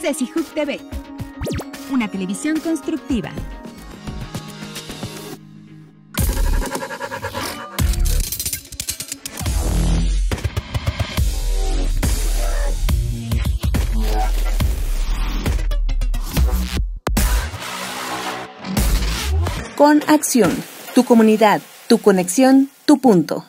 Ceci Hook TV, una televisión constructiva. Con acción, tu comunidad, tu conexión, tu punto.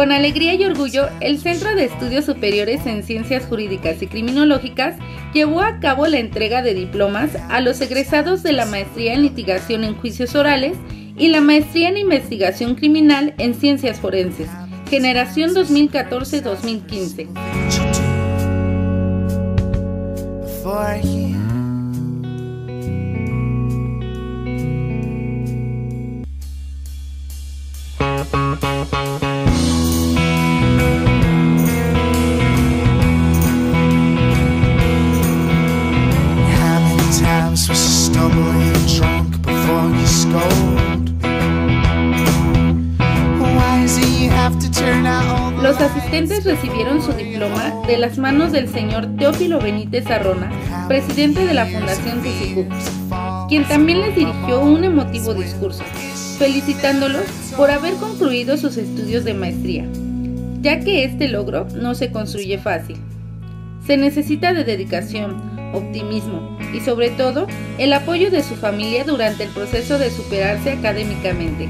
Con alegría y orgullo, el Centro de Estudios Superiores en Ciencias Jurídicas y Criminológicas llevó a cabo la entrega de diplomas a los egresados de la Maestría en Litigación en Juicios Orales y la Maestría en Investigación Criminal en Ciencias Forenses, generación 2014-2015. Los asistentes recibieron su diploma de las manos del señor Teófilo Benítez Arrona, presidente de la Fundación Tisijú, quien también les dirigió un emotivo discurso, felicitándolos por haber concluido sus estudios de maestría, ya que este logro no se construye fácil. Se necesita de dedicación, optimismo y sobre todo el apoyo de su familia durante el proceso de superarse académicamente.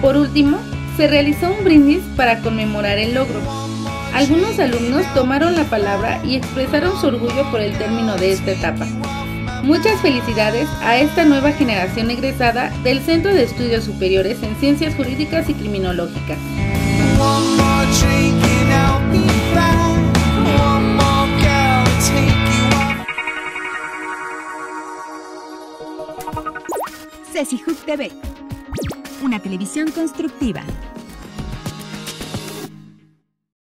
Por último, se realizó un brindis para conmemorar el logro. Algunos alumnos tomaron la palabra y expresaron su orgullo por el término de esta etapa. Muchas felicidades a esta nueva generación egresada del Centro de Estudios Superiores en Ciencias Jurídicas y Criminológicas. Ceci TV, una televisión constructiva.